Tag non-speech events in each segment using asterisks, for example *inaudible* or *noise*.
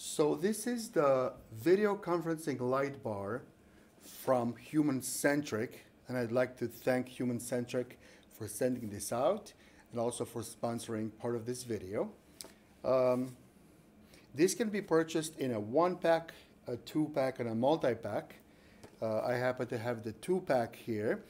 So this is the video conferencing light bar from HumanCentric, and I'd like to thank HumanCentric for sending this out and also for sponsoring part of this video. Um, this can be purchased in a one pack, a two pack, and a multi pack. Uh, I happen to have the two pack here,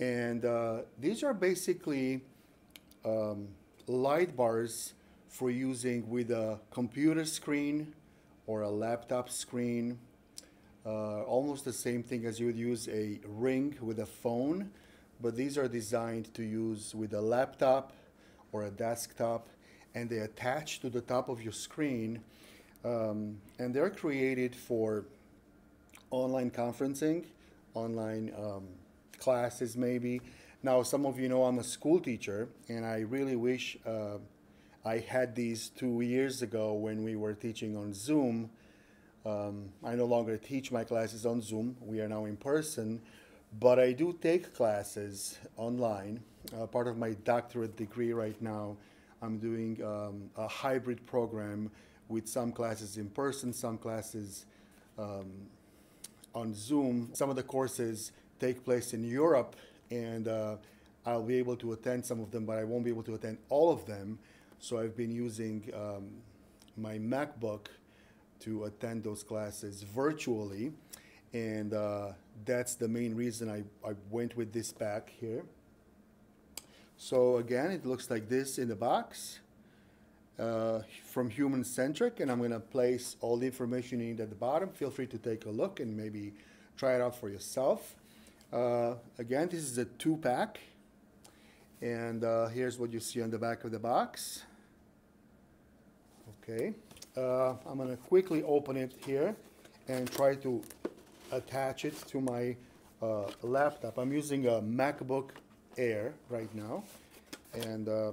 and uh, these are basically um, light bars for using with a computer screen or a laptop screen. Uh, almost the same thing as you would use a ring with a phone, but these are designed to use with a laptop or a desktop, and they attach to the top of your screen, um, and they're created for online conferencing, online um, classes maybe. Now, some of you know I'm a school teacher, and I really wish uh, I had these two years ago when we were teaching on Zoom. Um, I no longer teach my classes on Zoom. We are now in person, but I do take classes online. Uh, part of my doctorate degree right now, I'm doing um, a hybrid program with some classes in person, some classes um, on Zoom. Some of the courses take place in Europe, and uh, I'll be able to attend some of them, but I won't be able to attend all of them. So I've been using um, my MacBook to attend those classes virtually. And uh, that's the main reason I, I went with this pack here. So again, it looks like this in the box uh, from HumanCentric, and I'm going to place all the information you need at the bottom. Feel free to take a look and maybe try it out for yourself. Uh, again, this is a two pack, and uh, here's what you see on the back of the box. Okay, uh, I'm going to quickly open it here and try to attach it to my uh, laptop. I'm using a MacBook Air right now, and uh,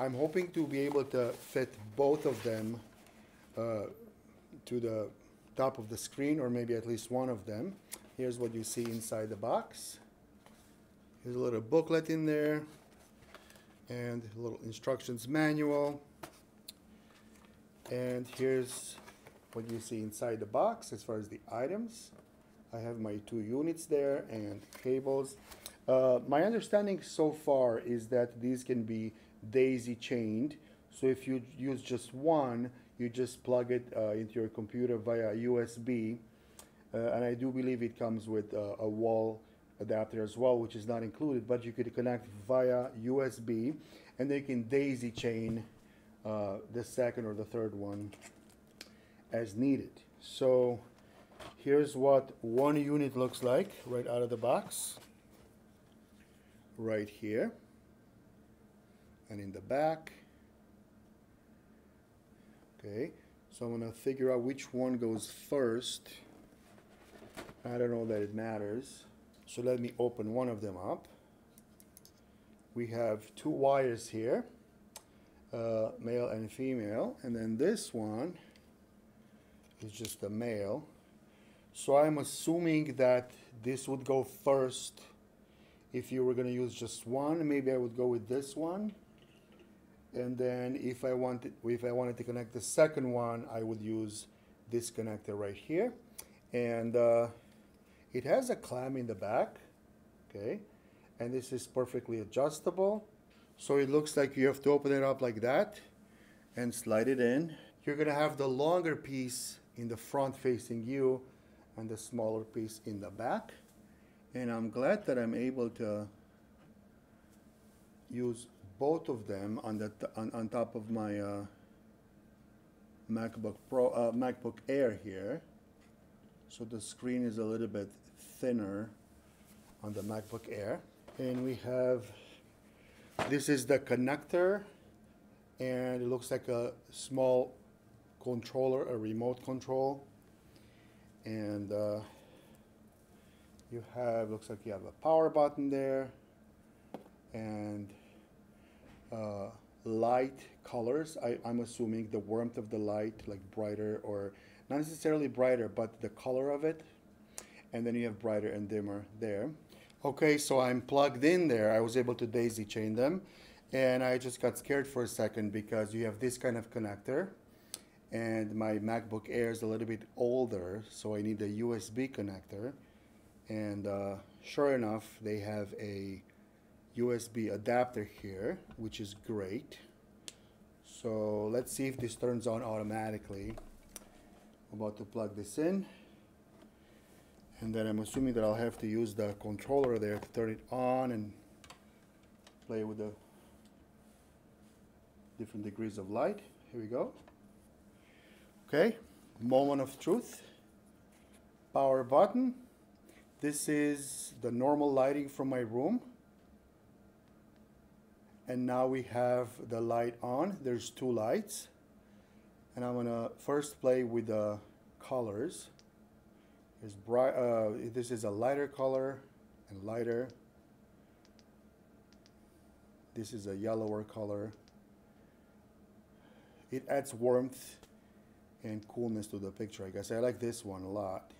I'm hoping to be able to fit both of them uh, to the top of the screen, or maybe at least one of them. Here's what you see inside the box. Here's a little booklet in there, and a little instructions manual. And here's what you see inside the box as far as the items. I have my two units there and cables. Uh, my understanding so far is that these can be daisy chained. So if you use just one, you just plug it uh, into your computer via USB. Uh, and I do believe it comes with uh, a wall adapter as well, which is not included, but you could connect via USB and they can daisy chain uh, the second or the third one as needed. So here's what one unit looks like right out of the box. Right here. And in the back. Okay, so I'm gonna figure out which one goes first. I don't know that it matters. So let me open one of them up. We have two wires here uh, male and female. And then this one is just a male. So I'm assuming that this would go first. If you were going to use just one, maybe I would go with this one. And then if I wanted, if I wanted to connect the second one, I would use this connector right here. And uh, it has a clamp in the back, okay? And this is perfectly adjustable. So it looks like you have to open it up like that and slide it in. You're gonna have the longer piece in the front facing you and the smaller piece in the back. And I'm glad that I'm able to use both of them on the on, on top of my uh, MacBook Pro uh, MacBook Air here. So the screen is a little bit thinner on the MacBook Air. And we have this is the connector and it looks like a small controller, a remote control. And uh, you have, looks like you have a power button there and uh, light colors. I, I'm assuming the warmth of the light, like brighter or not necessarily brighter, but the color of it. And then you have brighter and dimmer there. Okay, so I'm plugged in there. I was able to daisy chain them. And I just got scared for a second because you have this kind of connector. and my MacBook Air is a little bit older, so I need a USB connector. And uh, sure enough, they have a USB adapter here, which is great. So let's see if this turns on automatically. I'm about to plug this in. And then I'm assuming that I'll have to use the controller there to turn it on and play with the different degrees of light. Here we go. Okay, moment of truth. Power button. This is the normal lighting from my room. And now we have the light on. There's two lights. And I'm gonna first play with the colors. Bright, uh, this is a lighter color and lighter. This is a yellower color. It adds warmth and coolness to the picture. I guess I like this one a lot.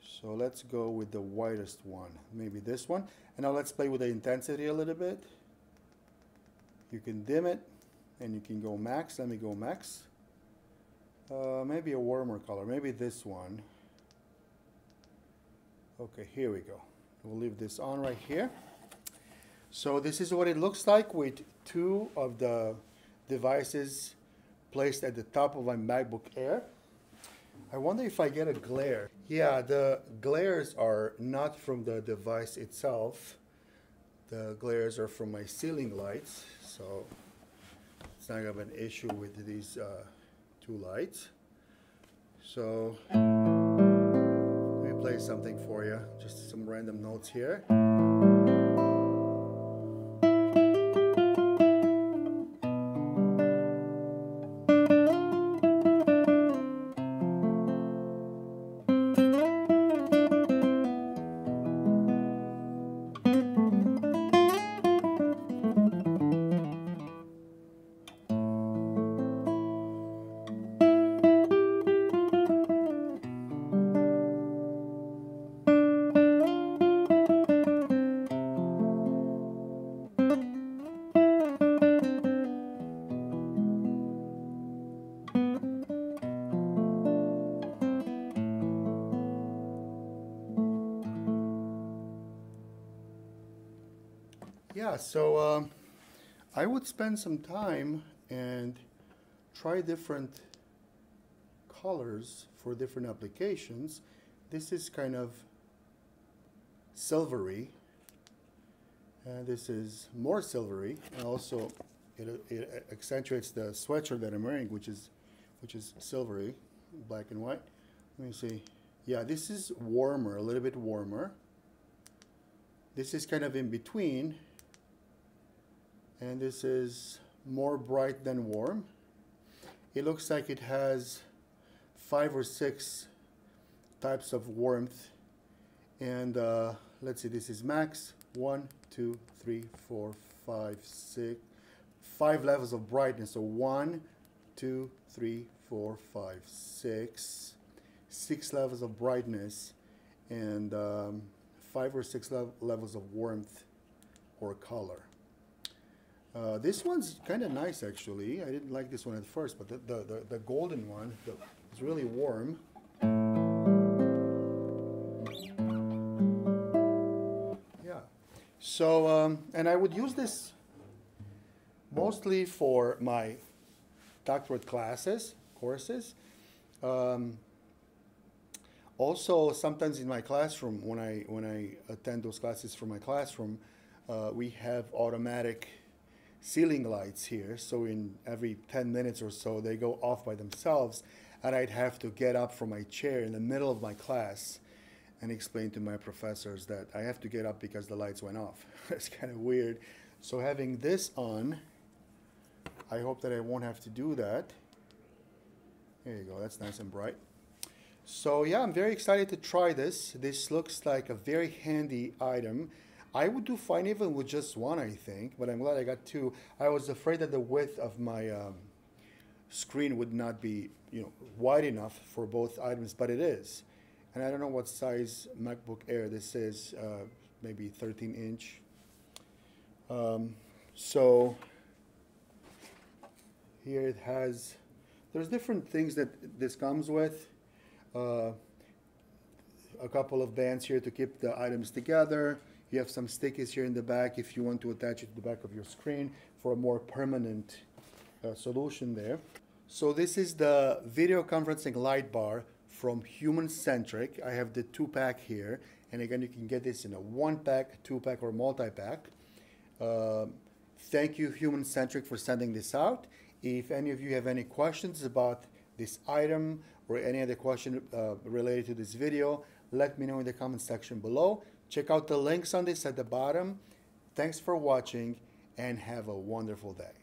So let's go with the whitest one, maybe this one. And now let's play with the intensity a little bit. You can dim it and you can go max. Let me go max. Uh, maybe a warmer color, maybe this one. Okay, here we go. We'll leave this on right here. So this is what it looks like with two of the devices placed at the top of my MacBook Air. I wonder if I get a glare. Yeah, the glares are not from the device itself. The glares are from my ceiling lights, so it's not gonna have an issue with these uh, two lights. So let me play something for you, just some random notes here. Yeah, so um, I would spend some time and try different colors for different applications. This is kind of silvery, and this is more silvery, and also it, it accentuates the sweatshirt that I'm wearing, which is which is silvery, black and white. Let me see. Yeah, this is warmer, a little bit warmer. This is kind of in between and this is more bright than warm. It looks like it has five or six types of warmth. And uh, let's see this is max. One two three four five six five levels of brightness. So one two three four five six six levels of brightness and um, five or six lev levels of warmth or color uh, this one's kind of nice actually. I didn't like this one at first, but the, the, the, the golden one the, is really warm. Yeah. So, um, and I would use this mostly for my doctorate classes, courses. Um, also, sometimes in my classroom, when I when I attend those classes from my classroom, uh, we have automatic ceiling lights here. So in every 10 minutes or so, they go off by themselves. And I'd have to get up from my chair in the middle of my class and explain to my professors that I have to get up because the lights went off. *laughs* it's kind of weird. So having this on, I hope that I won't have to do that. There you go, that's nice and bright. So yeah, I'm very excited to try this. This looks like a very handy item. I would do fine even with just one, I think, but I'm glad I got two. I was afraid that the width of my um, screen would not be, you know, wide enough for both items, but it is. And I don't know what size MacBook Air this is, uh, maybe 13 inch. Um, so here it has There's different things that this comes with. Uh, a couple of bands here to keep the items together. You have some stickers here in the back if you want to attach it to the back of your screen for a more permanent uh, solution there. So this is the video conferencing light bar from HumanCentric. I have the two pack here. And again, you can get this in a one pack, two pack, or multi pack. Uh, thank you, HumanCentric, for sending this out. If any of you have any questions about this item or any other question uh, related to this video, let me know in the comment section below. Check out the links on this at the bottom. Thanks for watching and have a wonderful day.